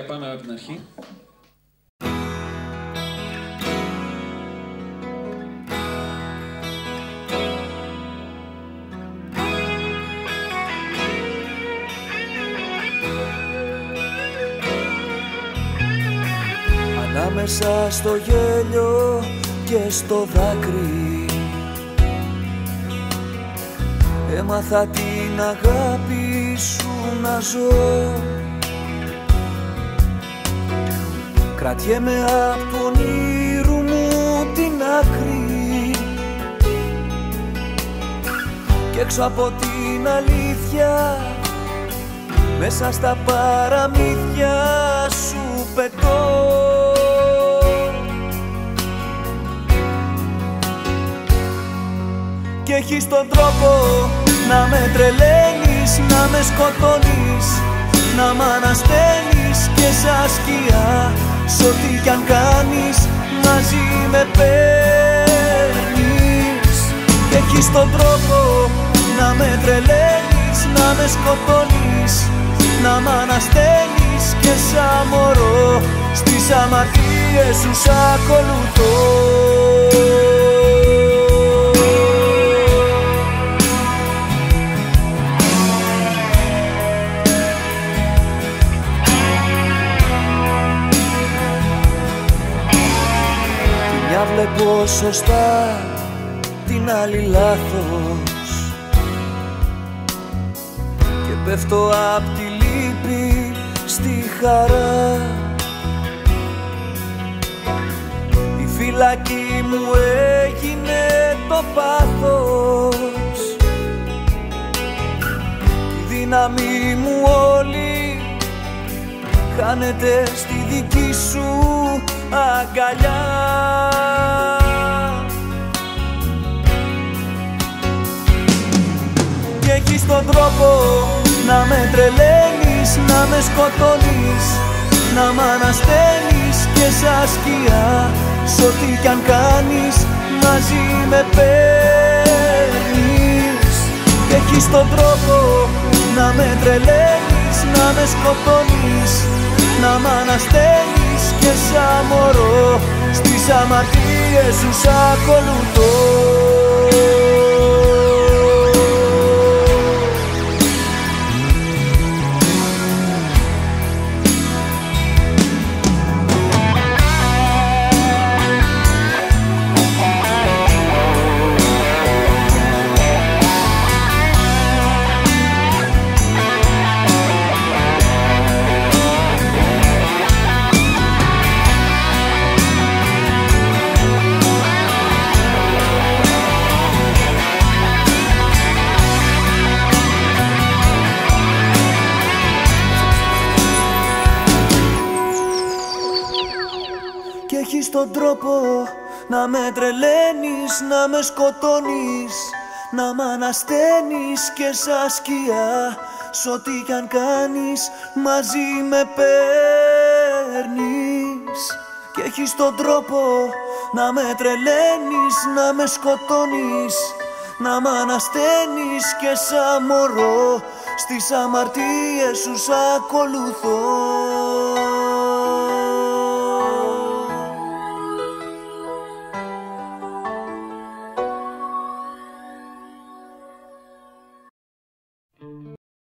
Συγχαρητήρια πάμε από την αρχή. Ανάμεσα στο γέλιο και στο δάκρυ Έμαθα την αγάπη σου να ζω Κρατιέμαι απ' τον ήρου μου την άκρη. Κι έξω από την αλήθεια Μέσα στα παραμύθια σου πετώ. Και έχεις τον τρόπο να με τρελαίνεις, να με σκοτώνεις Να μ' ανασταίνεις και σαν σκιά Σ' ό,τι κι αν κάνεις μαζί με παίρνεις. Και έχεις τον τρόπο να με τρελαίνεις, να με σκοτώνεις Να μ' ανασταίνεις και σαν μωρό Στις αμαρτίες σου σ' ακολουθώ μια βλέπω σωστά, την άλλη λάθος. Και πέφτω απ' τη λύπη στη χαρά. Η φυλακή μου έγινε το πάθος. Η δύναμη μου όλη χάνεται στη δική σου αγκαλιά τον τρόπο να με τρελαίνεις, να με σκοτώνεις Να μ' ανασταίνεις και σαν σκιά Σ' ό,τι κι αν κάνεις μαζί με παίρνεις. Και έχεις τον τρόπο να με τρελαίνεις, να με σκοτώνεις Να μ' ανασταίνεις και σαν μωρό Στις αμαρτίες σου σ' ακολουθώ έχεις τον τρόπο να με τρελαίνεις, να με σκοτώνεις Να μ' ανασταίνεις και σαν σκιά Σ' ό,τι κι αν κάνεις μαζί με παίρνεις. Και έχεις τον τρόπο να με τρελαίνεις, να με σκοτώνεις Να μ' ανασταίνεις και σαν μωρό Στις αμαρτίες σου σ' ακολουθώ